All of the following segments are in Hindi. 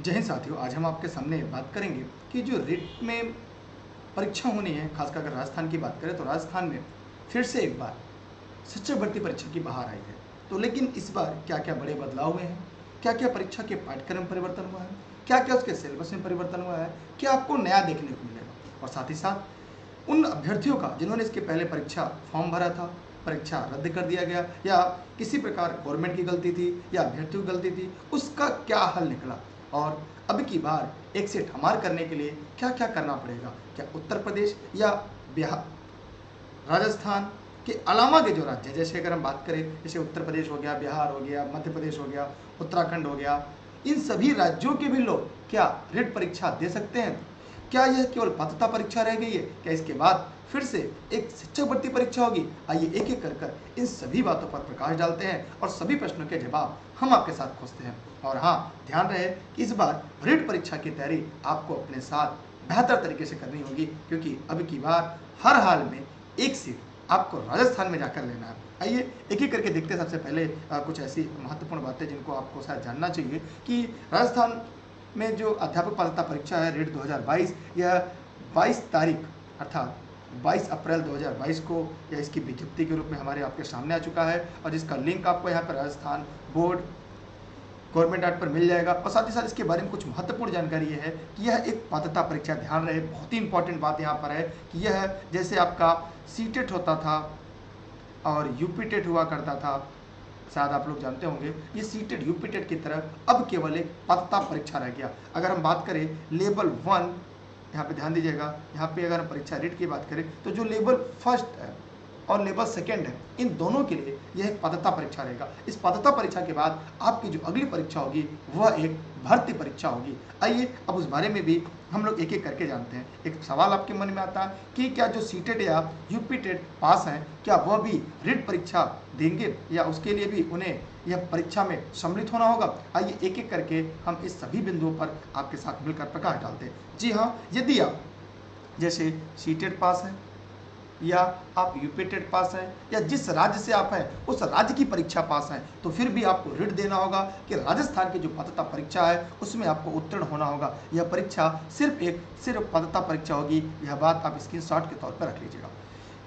जय हिंद साथियों, आज हम आपके सामने बात करेंगे कि जो रिट में परीक्षा होनी है, खासकर अगर राजस्थान की बात करें तो राजस्थान में फिर से एक बार शिक्षक भर्ती परीक्षा की बाहर आई है। तो लेकिन इस बार क्या क्या बड़े बदलाव हुए हैं? क्या क्या परीक्षा के पाठ्यक्रम परिवर्तन हुआ है? क्या क्या उसके सिलेबस में परिवर्तन हुआ है? क्या आपको नया देखने को मिलेगा? और साथ ही साथ, उन अभ्यर्थियों का जिन्होंने इसके पहले परीक्षा फॉर्म भरा था, परीक्षा रद्द कर दिया गया या किसी प्रकार गवर्नमेंट की गलती थी या अभ्यर्थियों की गलती थी, उसका क्या हल निकला? और अब की बार एक सेट हमार करने के लिए क्या क्या करना पड़ेगा? क्या उत्तर प्रदेश या बिहार? राजस्थान के अलावा के जो राज्य हैं, जैसे अगर हम बात करें, जैसे उत्तर प्रदेश हो गया, बिहार हो गया, मध्य प्रदेश हो गया, उत्तराखंड हो गया, इन सभी राज्यों के भी लोग क्या रिट परीक्षा दे सकते हैं? क्या यह केवल पात्रता परीक्षा रह गई है? क्या इसके बाद फिर से एक शिक्षक भर्ती परीक्षा होगी। आइए एक एक कर कर इन सभी बातों पर प्रकाश डालते हैं और सभी प्रश्नों के जवाब हम आपके साथ खोजते हैं। और हाँ ध्यान रहे कि इस बार रिट परीक्षा की तैयारी आपको अपने साथ बेहतर तरीके से करनी होगी क्योंकि अब की बार हर हाल में एक सीट आपको राजस्थान में जाकर लेना है। आइए एक एक करके देखते हैं सबसे पहले आ, कुछ ऐसी महत्वपूर्ण बातें जिनको आपको शायद जानना चाहिए कि राजस्थान में जो अध्यापक पात्रता परीक्षा है रेट 2022 यह 22 तारीख अर्थात 22 अप्रैल 2022 को या इसकी विज्ञप्ति के रूप में हमारे आपके सामने आ चुका है और जिसका लिंक आपको यहाँ पर राजस्थान बोर्ड गवर्नमेंट आर्ट पर मिल जाएगा। और साथ ही साथ इसके बारे में कुछ महत्वपूर्ण जानकारी ये है कि यह एक पात्रता परीक्षा, ध्यान रहे, बहुत ही इंपॉर्टेंट बात यहाँ पर है कि यह जैसे आपका सीटेट होता था और यूपीटेट हुआ करता था, शायद आप लोग जानते होंगे, ये सीटेड यूपीटेड की तरह अब केवल एक पात्रता परीक्षा रह गया। अगर हम बात करें, लेवल वन यहाँ पे ध्यान दीजिएगा, यहाँ पे अगर हम परीक्षा रेट की बात करें तो जो लेवल फ़र्स्ट है और लेवल सेकेंड है, इन दोनों के लिए यह एक पात्रता परीक्षा रहेगा। इस पात्रता परीक्षा के बाद आपकी जो अगली परीक्षा होगी, वह एक भर्ती परीक्षा होगी। आइए, अब उस बारे में भी हम लोग एक एक करके जानते हैं। एक सवाल आपके मन में आता है कि क्या जो सी सीटेड या यूपीटेड पास हैं, क्या वह भी रिट परीक्षा देंगे या उसके लिए भी उन्हें यह परीक्षा में सम्मिलित होना होगा। आइए एक एक करके हम इस सभी बिंदुओं पर आपके साथ मिलकर प्रकाश डालते हैं। जी हाँ यदि आप, जैसे सीटेड पास हैं, या आप यूपीटेड पास हैं, या जिस राज्य से आप हैं, उस राज्य की परीक्षा पास हैं तो फिर भी आपको ऋण देना होगा कि राजस्थान की जो पात्रता परीक्षा है, उसमें आपको उत्तीर्ण होना होगा। यह परीक्षा सिर्फ़ एक, सिर्फ़ पात्रता परीक्षा होगी। यह बात आप स्क्रीन के तौर पर रख लीजिएगा।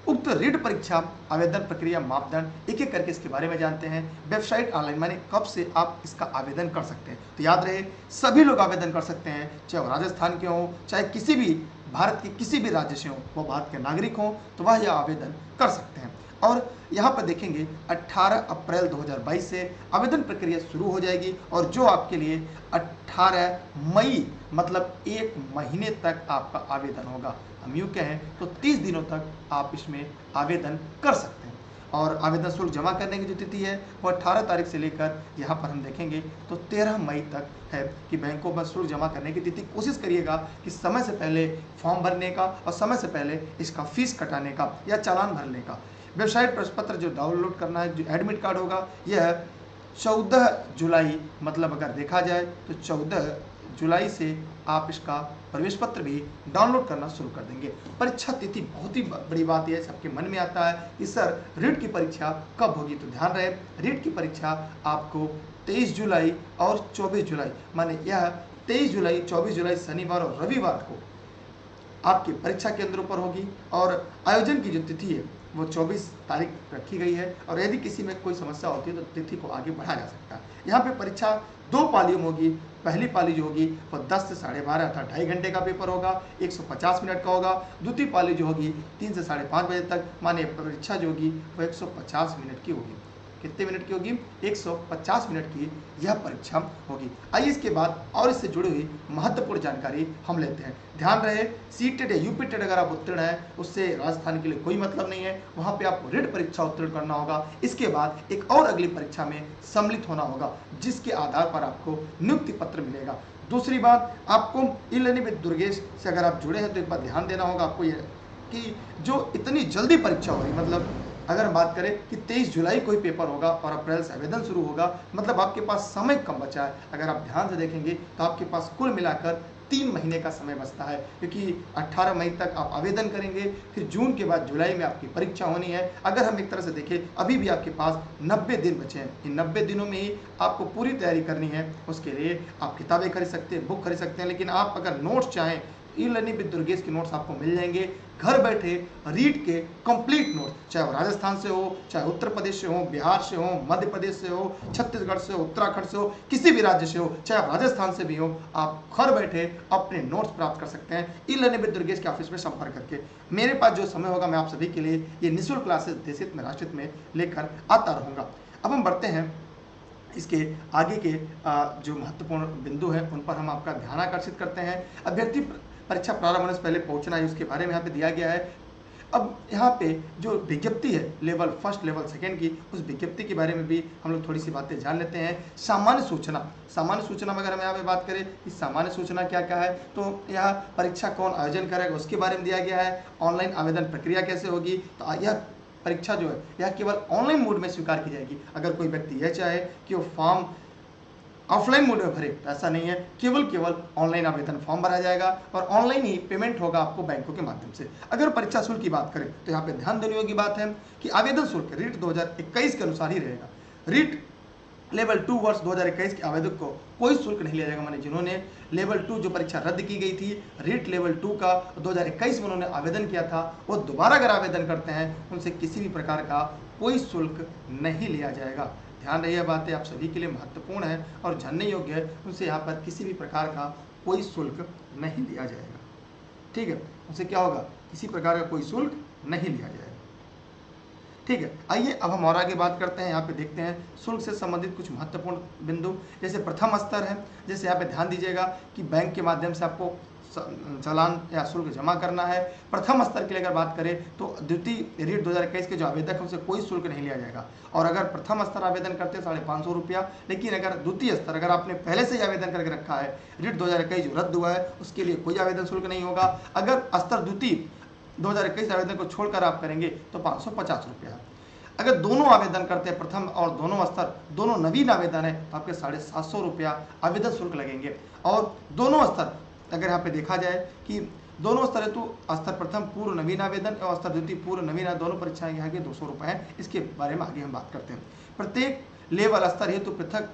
उक्त रीट परीक्षा, आवेदन प्रक्रिया मापदंड एक एक करके इसके बारे में जानते हैं। वेबसाइट ऑनलाइन, माने कब से आप इसका आवेदन कर सकते हैं। तो याद रहे, सभी लोग आवेदन कर सकते हैं, चाहे वो राजस्थान के हों, चाहे किसी भी भारत के किसी भी राज्य से हों, वो भारत के नागरिक हों तो वह यह आवेदन कर सकते हैं। और यहाँ पर देखेंगे 18 अप्रैल 2022 से आवेदन प्रक्रिया शुरू हो जाएगी और जो आपके लिए 18 मई मतलब एक महीने तक आपका आवेदन होगा। हम यूँ कहें तो 30 दिनों तक आप इसमें आवेदन कर सकते हैं। और आवेदन शुल्क जमा करने की जो तिथि है, वो अट्ठारह तारीख से लेकर यहाँ पर हम देखेंगे तो तेरह मई तक है कि बैंकों में शुल्क जमा करने की तिथि। कोशिश करिएगा कि समय से पहले फॉर्म भरने का और समय से पहले इसका फ़ीस कटाने का या चालान भरने का। वेबसाइट प्रश्न पत्र जो डाउनलोड करना है, जो एडमिट कार्ड होगा, यह चौदह जुलाई मतलब अगर देखा जाए तो चौदह जुलाई से आप इसका प्रवेश पत्र भी डाउनलोड करना शुरू कर देंगे। परीक्षा तिथि बहुत ही बड़ी बात है सबके मन में आता है कि सर, रीट की परीक्षा कब होगी? तो ध्यान रहे, रीट की परीक्षा आपको 23 जुलाई और 24 जुलाई, माने यह 23 जुलाई 24 जुलाई शनिवार और रविवार को आपके परीक्षा केंद्रों पर होगी और आयोजन की जो तिथि है वो 24 तारीख रखी गई है और यदि किसी में कोई समस्या होती है तो तिथि को आगे बढ़ाया जा सकता है। यहाँ पे परीक्षा दो पालियों में होगी, पहली पाली जो होगी वो 10 से साढ़े बारह अर्थात ढाई घंटे का पेपर होगा 150 मिनट का होगा, द्वितीय पाली जो होगी तीन से साढ़े पाँच बजे तक माने परीक्षा जो होगी वो 150 मिनट की होगी। कितने मिनट की होगी? 150 मिनट की यह परीक्षा होगी। आइए इसके बाद और इससे जुड़ी हुई महत्वपूर्ण जानकारी हम लेते हैं। ध्यान रहे सी टेट या यूपी टेट अगर आप उत्तीर्ण है, उससे राजस्थान के लिए कोई मतलब नहीं है। वहाँ पे आपको रिट परीक्षा उत्तीर्ण करना होगा। इसके बाद एक और अगली परीक्षा में सम्मिलित होना होगा, जिसके आधार पर आपको नियुक्ति पत्र मिलेगा। दूसरी बात, आपको लर्निंग विद दुर्गेश से अगर आप जुड़े हैं तो एक बार ध्यान देना होगा आपको ये कि जो इतनी जल्दी परीक्षा हो रही मतलब अगर बात करें कि 23 जुलाई को ही पेपर होगा और अप्रैल से आवेदन शुरू होगा मतलब आपके पास समय कम बचा है। अगर आप ध्यान से देखेंगे तो आपके पास कुल मिलाकर तीन महीने का समय बचता है, क्योंकि 18 मई तक आप आवेदन करेंगे, फिर जून के बाद जुलाई में आपकी परीक्षा होनी है। अगर हम एक तरह से देखें, अभी भी आपके पास 90 दिन बचे हैं। इन 90 दिनों में ही आपको पूरी तैयारी करनी है, उसके लिए आप किताबें खरीद सकते हैं, बुक खरीद सकते हैं, लेकिन आप अगर नोट्स चाहें ई लर्निंग विद दुर्गेश के नोट्स आपको मिल जाएँगे। घर बैठे रीड के कंप्लीट नोट चाहे वो राजस्थान से हो, चाहे उत्तर प्रदेश से हो, बिहार से हो, मध्य प्रदेश से हो, छत्तीसगढ़ से हो, उत्तराखंड से हो, किसी भी राज्य से हो, चाहे राजस्थान से भी हो, आप घर बैठे अपने नोट्स प्राप्त कर सकते हैं ई लर्निंग विद दुर्गेश के ऑफ़िस में संपर्क करके। मेरे पास जो समय होगा मैं आप सभी के लिए ये निःशुल्क क्लासेस देशित में राष्ट्रित में लेकर आता रहूँगा। अब हम बढ़ते हैं इसके आगे के जो महत्वपूर्ण बिंदु हैं, उन पर हम आपका ध्यान आकर्षित करते हैं। अभ्यर्थी परीक्षा प्रारंभ होने से पहले पहुँचना है, उसके बारे में यहाँ पे दिया गया है। अब यहाँ पे जो विज्ञप्ति है, लेवल, फ़र्स्ट लेवल, सेकेंड की, उस विज्ञप्ति के बारे में भी हम लोग थोड़ी सी बातें जान लेते हैं। सामान्य सूचना सामान्य सूचना में अगर हम यहाँ पे बात करें, कि सामान्य सूचना क्या क्या है तो यह परीक्षा कौन आयोजन करेगा, उसके बारे में दिया गया है। ऑनलाइन आवेदन प्रक्रिया कैसे होगी तो यह परीक्षा जो है, यह केवल ऑनलाइन मोड में स्वीकार की जाएगी। अगर कोई व्यक्ति यह चाहे कि वो फॉर्म ऑफलाइन मोड में भरे। ऐसा नहीं है। केवल केवल ऑनलाइन आवेदन फॉर्म भरा जाएगा और ऑनलाइन ही पेमेंट होगा आपको बैंकों के माध्यम से। अगर परीक्षा शुल्क की बात करें तो यहाँ पे ध्यान देने योग्य बात है कि आवेदन शुल्क रीट 2021 के अनुसार ही रहेगा। रीट लेवल टू वर्ष 2021 के आवेदक को कोई शुल्क नहीं लिया जाएगा, मैंने जिन्होंने लेवल टू जो परीक्षा रद्द की गई थी, रीट लेवल टू का 2021 में उन्होंने आवेदन किया था, वो दोबारा अगर आवेदन करते हैं, उनसे किसी भी प्रकार का कोई शुल्क नहीं लिया जाएगा। ध्यान रही बातें आप सभी के लिए महत्वपूर्ण है और जानने योग्य है, उनसे यहाँ पर किसी भी प्रकार का कोई शुल्क नहीं लिया जाएगा। ठीक है? उनसे क्या होगा? किसी प्रकार का कोई शुल्क नहीं लिया जाएगा। ठीक है, आइए अब हम और आगे बात करते हैं, यहाँ पे देखते हैं शुल्क से संबंधित कुछ महत्वपूर्ण बिंदु। जैसे प्रथम स्तर है, जैसे यहाँ पे ध्यान दीजिएगा कि बैंक के माध्यम से आपको चालान या शुल्क जमा करना है। प्रथम स्तर के लिए अगर बात करें तो द्वितीय रीट 2021 के जो आवेदक है, उनसे कोई शुल्क नहीं लिया जाएगा। और अगर प्रथम स्तर आवेदन करते हैं, साढ़े पाँच सौ रुपया। लेकिन अगर द्वितीय स्तर, अगर आपने पहले से ही आवेदन करके रखा है रीट दो हज़ार इक्कीस जो रद्द हुआ है, उसके लिए कोई आवेदन शुल्क नहीं होगा। अगर स्तर द्वितीय दो हज़ार इक्कीस आवेदन को छोड़कर आप करेंगे तो पाँच सौ पचास रुपया अगर दोनों आवेदन करते हैं, प्रथम और दोनों स्तर, दोनों नवीन आवेदन है तो आपके साढ़े सात सौ रुपया आवेदन शुल्क लगेंगे। और दोनों स्तर, अगर यहाँ पे देखा जाए कि दोनों स्तर हेतु स्तर प्रथम पूर्व नवीन आवेदन और स्तर द्वितीय पूर्व नवीन दोनों परीक्षाएँ यहाँ के दो सौ रुपये हैं। इसके बारे में आगे हम बात करते हैं। प्रत्येक लेवल स्तर हेतु पृथक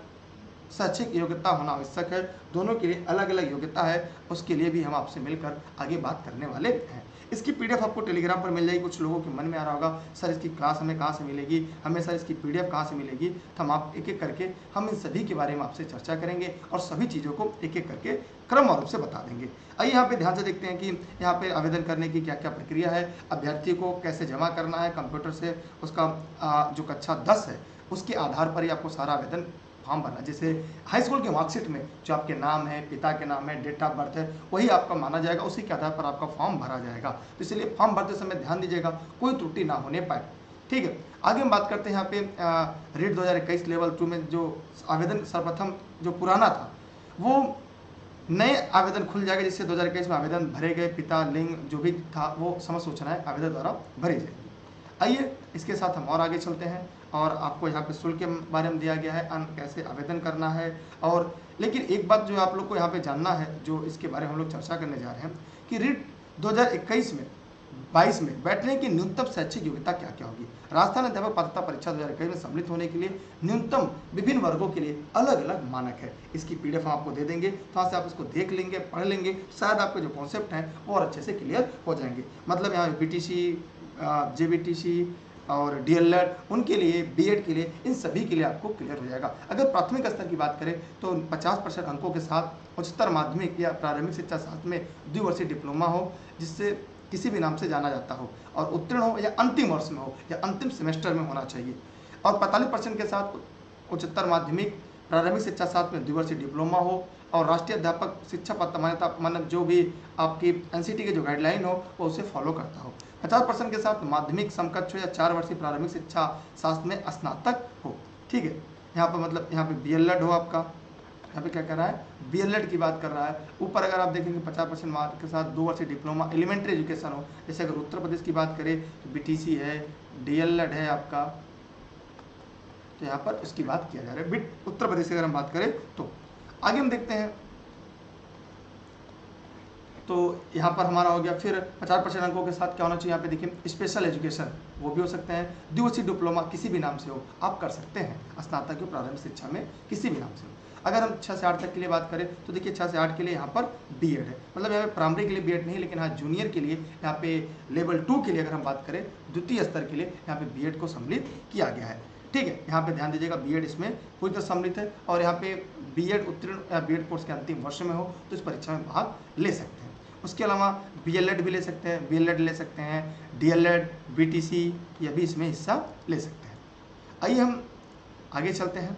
शैक्षिक योग्यता होना आवश्यक है। दोनों के लिए अलग अलग योग्यता है, उसके लिए भी हम आपसे मिलकर आगे बात करने वाले हैं। इसकी पीडीएफ आपको टेलीग्राम पर मिल जाएगी, कुछ लोगों के मन में आ रहा होगा, सर, इसकी क्लास हमें कहाँ से मिलेगी? हमें, सर, इसकी पीडीएफ कहाँ से मिलेगी? तो हम आप एक एक करके, हम इन सभी के बारे में आपसे चर्चा करेंगे और सभी चीज़ों को एक एक करके क्रम रूप से बता देंगे। आइए यहाँ पे ध्यान से देखते हैं कि यहाँ पे आवेदन करने की क्या क्या प्रक्रिया है अभ्यर्थी को कैसे जमा करना है, कंप्यूटर से उसका जो कक्षा दस है, उसके आधार पर ही आपको सारा आवेदन फॉर्म भरना। जैसे हाई स्कूल के मार्कशीट में जो आपके नाम है, पिता के नाम है डेट ऑफ़ बर्थ है, वही आपका माना जाएगा, उसी के आधार पर आपका फॉर्म भरा जाएगा। तो इसलिए फॉर्म भरते समय ध्यान दीजिएगा, कोई त्रुटि ना होने पाए। ठीक है, आगे हम बात करते हैं यहाँ पे रेट दो हज़ार इक्कीस लेवल टू में जो आवेदन सर्वप्रथम जो पुराना था, वो नए आवेदन खुल जाएगा जिससे दो हज़ार इक्कीस में आवेदन भरे गए पिता, लिंग, जो भी था, वो समझ सूचनाएँ आवेदन द्वारा भरी जाएगी। आइए इसके साथ हम और आगे चलते हैं और आपको यहाँ पे शुल्क के बारे में दिया गया है, अन कैसे आवेदन करना है और लेकिन एक बात जो आप लोग को यहाँ पे जानना है, जो इसके बारे में हम लोग चर्चा करने जा रहे हैं कि रिट 2021 में 22 में बैठने की न्यूनतम शैक्षिक योग्यता क्या क्या होगी? राजस्थान अध्यापक पात्रता परीक्षा दो हज़ार इक्कीस में सम्मिलित होने के लिए न्यूनतम विभिन्न वर्गों के लिए अलग अलग मानक है। इसकी पीडीएफ हम आपको दे देंगे, वहाँ से आप इसको देख लेंगे, पढ़ लेंगे, शायद आपके जो कॉन्सेप्ट हैं वो और अच्छे से क्लियर हो जाएँगे। मतलब यहाँ बी टी सी और डी उनके लिए बी के लिए, इन सभी के लिए आपको क्लियर हो जाएगा। अगर प्राथमिक स्तर की बात करें तो 50 परसेंट अंकों के साथ उच्चतर माध्यमिक या प्रारंभिक शिक्षा शास्त्र में द्विवर्षीय डिप्लोमा हो, जिससे किसी भी नाम से जाना जाता हो, और उत्तीर्ण हो या अंतिम वर्ष में हो या अंतिम सेमेस्टर में होना चाहिए। और पैंतालीस परसेंट के साथ उच्चतर माध्यमिक, प्रारंभिक शिक्षा शास्त्र में द्विवर्षीय डिप्लोमा हो और राष्ट्रीय अध्यापक शिक्षा पत्र मान्यता मानक जो भी आपकी एनसीटी के जो गाइडलाइन हो, वो उसे फॉलो करता हो। पचास परसेंट के साथ माध्यमिक समकक्ष हो या चार वर्षीय प्रारंभिक शिक्षा शास्त्र में स्नातक हो। ठीक है? यहाँ पर मतलब यहाँ पे बी हो आपका। यहाँ पे क्या कर रहा है? बी की बात कर रहा है। ऊपर अगर आप देखेंगे पचास परसेंट मार्क के साथ दो वर्षीय डिप्लोमा एलिमेंट्री एजुकेशन हो। जैसे अगर उत्तर प्रदेश की बात करें तो बीटीसी है डी है आपका। तो यहाँ पर उसकी बात किया जा रहा है। उत्तर प्रदेश की अगर हम बात करें तो आगे हम देखते हैं। तो यहाँ पर हमारा हो गया, फिर 50 परसेंट अंकों के साथ क्या होना चाहिए यहाँ पे देखिए स्पेशल एजुकेशन वो भी हो सकते हैं। दिवसीय डिप्लोमा किसी भी नाम से हो, आप कर सकते हैं, स्नातक की प्रारंभिक शिक्षा में किसी भी नाम से हो। अगर हम छः से आठ तक के लिए बात करें तो देखिए छः से आठ के लिए यहाँ पर बी है। मतलब यहाँ पे प्राइमरी के लिए बी नहीं, लेकिन हाँ जूनियर के लिए यहाँ पे लेवल टू के लिए अगर हम बात करें, द्वितीय स्तर के लिए यहाँ पे बी को सम्मिलित किया गया है। ठीक है, यहाँ पे ध्यान दीजिएगा बी इसमें पूरी तरह सम्मिलित है, और यहाँ पे बी उत्तीर्ण, या बी कोर्स के अंतिम वर्ष में हो तो इस परीक्षा में भाग ले सकते हैं। उसके अलावा बी भी ले सकते हैं बी ले सकते हैं D El Ed B T C यह भी इसमें हिस्सा ले सकते हैं। आइए हम आगे चलते हैं।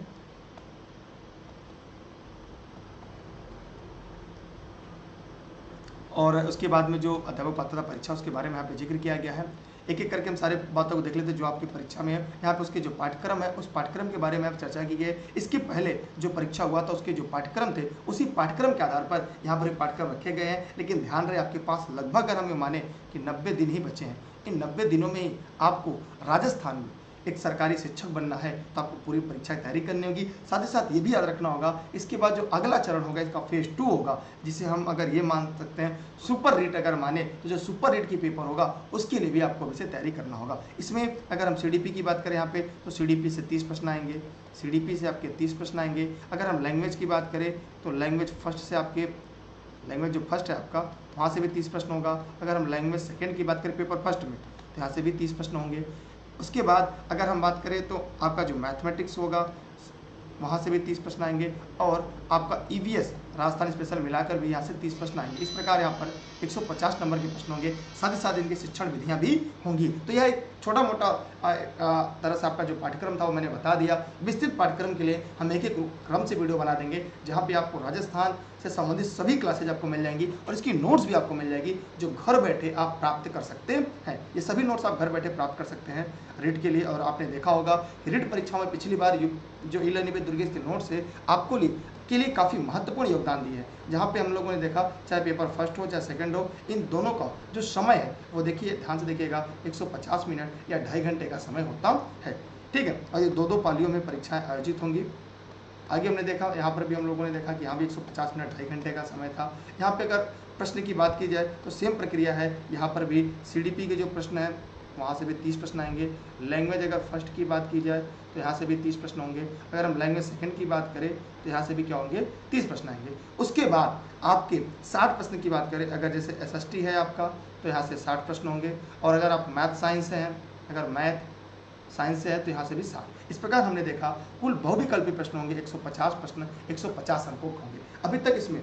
और उसके बाद में जो अध्यापक पात्रता परीक्षा, उसके बारे में यहाँ पे ज़िक्र किया गया है। एक एक करके हम सारे बातों को देख लेते हैं जो आपकी परीक्षा में है। यहाँ पे उसके जो पाठ्यक्रम है, उस पाठ्यक्रम के बारे में आप चर्चा की है इसके पहले जो परीक्षा हुआ था, उसके जो पाठ्यक्रम थे, उसी पाठ्यक्रम के आधार पर यहाँ पर पाठ्यक्रम रखे गए हैं। लेकिन ध्यान रहे, आपके पास लगभग अगर हम ये माने कि नब्बे दिन ही बचे हैं। इन नब्बे दिनों में ही आपको राजस्थान में एक सरकारी शिक्षक बनना है तो आपको पूरी परीक्षा की तैयारी करनी होगी। साथ ही साथ ये भी याद रखना होगा, इसके बाद जो अगला चरण होगा, इसका फ़ेज़ टू होगा, जिसे हम अगर ये मान सकते हैं सुपर रीट अगर माने तो जो सुपर रीट की पेपर होगा, उसके लिए भी आपको वैसे तैयारी करना होगा। इसमें अगर हम सीडीपी की बात करें यहाँ पे तो सीडीपी से तीस प्रश्न आएँगे सीडीपी से आपके तीस प्रश्न आएँगे। अगर हम लैंग्वेज की बात करें तो लैंग्वेज फ़र्स्ट से आपके लैंग्वेज जो फ़र्स्ट है आपका, वहाँ से भी तीस प्रश्न होगा। अगर हम लैंग्वेज सेकेंड की बात करें पेपर फ़र्स्ट में तो यहाँ से भी तीस प्रश्न होंगे। उसके बाद अगर हम बात करें तो आपका जो मैथमेटिक्स होगा, वहाँ से भी तीस प्रश्न आएँगे और आपका ई e राजस्थान स्पेशल मिलाकर भी यहाँ से तीस प्रश्न आएँगे। इस प्रकार यहाँ पर 150 नंबर के प्रश्न होंगे, साथ ही साथ इनकी शिक्षण विधियाँ भी होंगी। तो यह एक छोटा मोटा तरह से आपका जो पाठ्यक्रम था वो मैंने बता दिया। विस्तृत पाठ्यक्रम के लिए हम एक एक क्रम से वीडियो बना देंगे, जहाँ पे आपको राजस्थान से संबंधित सभी क्लासेज आपको मिल जाएँगी और इसकी नोट्स भी आपको मिल जाएगी, जो घर बैठे आप प्राप्त कर सकते हैं। ये सभी नोट्स आप घर बैठे प्राप्त कर सकते हैं रिट के लिए और आपने देखा होगा रिट परीक्षाओं में पिछली बार जो ई लर्निंग दुर्गेश के नोट्स है आपको लिए के लिए काफ़ी महत्वपूर्ण योगदान दिए जहाँ पे हम लोगों ने देखा, चाहे पेपर फ़र्स्ट हो, चाहे सेकंड हो, इन दोनों का जो समय है, वो देखिए, ध्यान से देखिएगा 150 मिनट या ढाई घंटे का समय होता है। ठीक है, और ये दो दो पालियों में परीक्षाएँ आयोजित होंगी। आगे हमने देखा, यहाँ पर भी हम लोगों ने देखा कि यहाँ भी 150 मिनट, ढाई घंटे का समय था। यहाँ पे अगर प्रश्न की बात की जाए तो सेम प्रक्रिया है। यहाँ पर भी सीडीपी के जो प्रश्न है वहाँ से भी तीस प्रश्न आएँगे। लैंग्वेज अगर फ़र्स्ट की बात की जाए तो यहाँ से भी तीस प्रश्न होंगे। अगर हम लैंग्वेज सेकंड की बात करें तो यहाँ से भी क्या होंगे? तीस प्रश्न आएँगे। उसके बाद आपके साठ प्रश्न की बात करें, अगर जैसे एसएसटी है आपका तो यहाँ से साठ प्रश्न होंगे। और अगर आप मैथ साइंस से हैं, अगर मैथ साइंस से है तो यहाँ से भी साठ। इस प्रकार हमने देखा, कुल बहुविकल्पी प्रश्न होंगे 150 प्रश्न 150 अंकों होंगे। अभी तक इसमें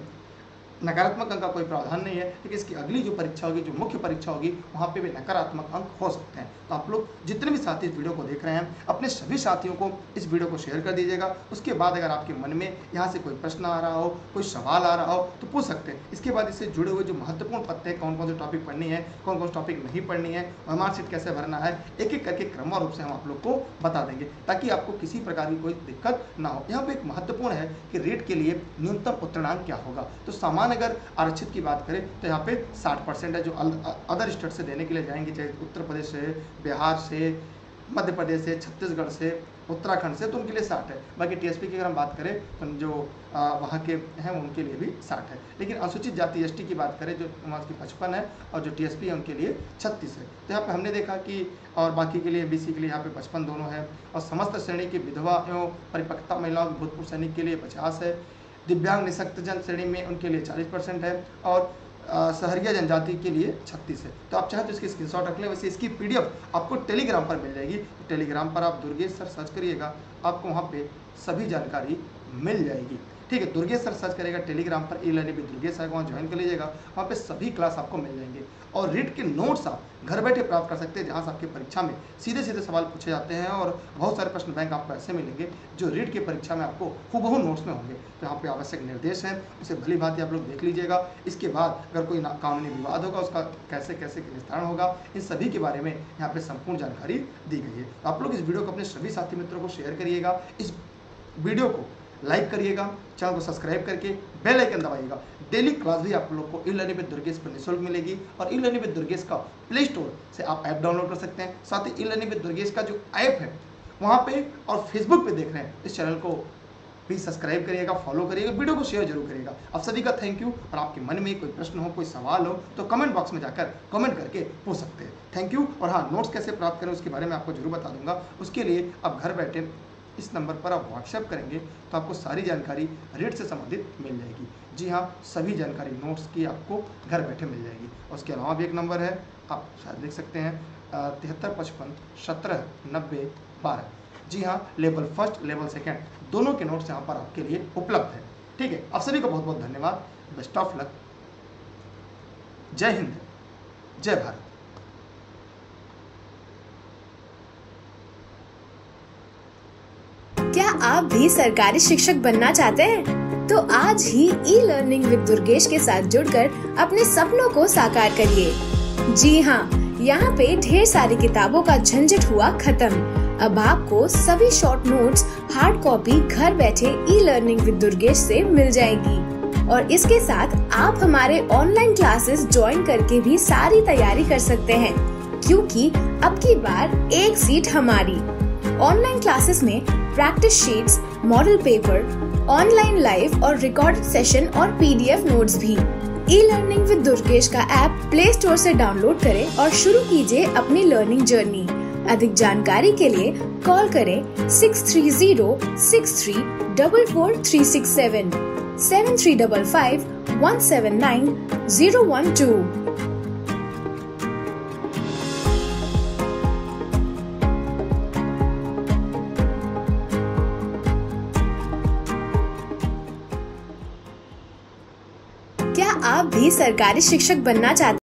नकारात्मक अंक का कोई प्रावधान नहीं है, लेकिन इसकी अगली जो परीक्षा होगी, जो मुख्य परीक्षा होगी, वहाँ पे भी नकारात्मक अंक हो सकते हैं। तो आप लोग जितने भी साथी इस वीडियो को देख रहे हैं, अपने सभी साथियों को इस वीडियो को शेयर कर दीजिएगा। उसके बाद अगर आपके मन में यहाँ से कोई प्रश्न आ रहा हो, कोई सवाल आ रहा हो तो पूछ सकते हैं। इसके बाद इससे जुड़े हुए जो महत्वपूर्ण पत्ते हैं कौन कौन से टॉपिक पढ़नी है कौन कौन से टॉपिक नहीं पढ़नी है, और मार्कशीट कैसे भरना है एक एक करके क्रमवार रूप से हम आप लोग को बता देंगे, ताकि आपको किसी प्रकार की कोई दिक्कत ना हो। यहाँ पर एक महत्वपूर्ण है कि रेट के लिए न्यूनतम उत्तरणांक क्या होगा? तो सामान समान अगर आरक्षित की बात करें तो यहाँ पे 60 परसेंट है जो अदर स्टेट से देने के लिए जाएँगे, चाहे उत्तर प्रदेश से, बिहार से, मध्य प्रदेश से, छत्तीसगढ़ से, उत्तराखंड से तो उनके लिए साठ है। बाकी टीएसपी की अगर हम बात करें तो जो वहाँ के हैं, उनके लिए भी साठ है। लेकिन अनुसूचित जाति एसटी की बात करें, जो वहाँ की पचपन है, और जो टीएसपी है, उनके लिए छत्तीस है। तो यहाँ पे हमने देखा कि, और बाकी के लिए, बीसी के लिए यहाँ पे पचपन दोनों है, और समस्त श्रेणी की विधवा एवं परिपक्वता महिलाओं, भूतपूर्व सैनिक के लिए पचास है। दिव्यांग निशक्त जन श्रेणी में उनके लिए चालीस परसेंट है और सहरिया जनजाति के लिए छत्तीस है। तो आप चाहे तो इसकी स्क्रीनशॉट रख लें। वैसे इसकी पीडीएफ आपको टेलीग्राम पर मिल जाएगी। टेलीग्राम पर आप दुर्गेश सर सर्च करिएगा, आपको वहाँ पर सभी जानकारी मिल जाएगी। ठीक है दुर्गेश सर सर्च करेगा टेलीग्राम पर ई लर्निंग दुर्गेश सर वहाँ ज्वाइन कर लीजिएगा, वहाँ पे सभी क्लास आपको मिल जाएँगे। और रीड के नोट्स आप घर बैठे प्राप्त कर सकते हैं, जहाँ से आपकी परीक्षा में सीधे सीधे सवाल पूछे जाते हैं और बहुत सारे प्रश्न बैंक आपको ऐसे मिलेंगे, जो रीड की परीक्षा में आपको खूबहू नोट्स में होंगे। तो यहाँ पे आवश्यक निर्देश हैं, उसे भली भांति आप लोग देख लीजिएगा। इसके बाद अगर कोई कानूनी विवाद होगा, उसका कैसे कैसे निस्तारण होगा, इन सभी के बारे में यहाँ पे संपूर्ण जानकारी दी गई है। तो आप लोग इस वीडियो को अपने सभी साथी मित्रों को शेयर करिएगा। इस वीडियो को लाइक करिएगा, चैनल को सब्सक्राइब करके बेल आइकन दबाइएगा। डेली क्लास भी आप लोग को ई लर्निंग विद दुर्गेश पर निःशुल्क मिलेगी और ई लर्निंग विद दुर्गेश का प्ले स्टोर से आप ऐप डाउनलोड कर सकते हैं। साथ ही ई लर्निंग विद दुर्गेश का जो ऐप है, वहाँ पे और फेसबुक पे देख रहे हैं। इस चैनल को भी सब्सक्राइब करिएगा फॉलो करिएगा, वीडियो को शेयर ज़रूर करिएगा। आप सभी का थैंक यू और आपके मन में कोई प्रश्न हो, कोई सवाल हो तो कमेंट बॉक्स में जाकर कमेंट करके पूछ सकते हैं। थैंक यू और हाँ नोट्स कैसे प्राप्त करें उसके बारे में आपको ज़रूर बता दूँगा। उसके लिए आप घर बैठे इस नंबर पर आप व्हाट्सएप करेंगे तो आपको सारी जानकारी रेट से संबंधित मिल जाएगी। जी हाँ सभी जानकारी, नोट्स की आपको घर बैठे मिल जाएगी। उसके अलावा भी एक नंबर है, आप शायद देख सकते हैं तिहत्तर, पचपन, सत्रह, नब्बे, बारह। जी हाँ लेवल फ़र्स्ट, लेवल सेकेंड, दोनों के नोट्स यहाँ पर आपके लिए उपलब्ध है। ठीक है, आप सभी को बहुत बहुत धन्यवाद। Best of luck. जय हिंद, जय भारत। क्या आप भी सरकारी शिक्षक बनना चाहते हैं? तो आज ही ई लर्निंग विद दुर्गेश के साथ जुड़कर अपने सपनों को साकार करिए। जी हाँ यहाँ पे ढेर सारी किताबों का झंझट हुआ खत्म। अब आपको सभी शॉर्ट नोट्स हार्ड कॉपी घर बैठे ई लर्निंग विद दुर्गेश से मिल जाएगी। और इसके साथ आप हमारे ऑनलाइन क्लासेस ज्वाइन करके भी सारी तैयारी कर सकते हैं। क्योंकि अब की बार एक सीट हमारी। ऑनलाइन क्लासेस में practice sheets, model paper online live और रिकॉर्डेड सेशन और पीडीएफ नोट्स भी। ई लर्निंग विद दुर्गेश का ऐप प्ले स्टोर से डाउनलोड करें और शुरू कीजिए अपनी लर्निंग जर्नी अधिक जानकारी के लिए कॉल करें six three zero six three double four three six seven seven three double five one seven nine zero one two भी सरकारी शिक्षक बनना चाहते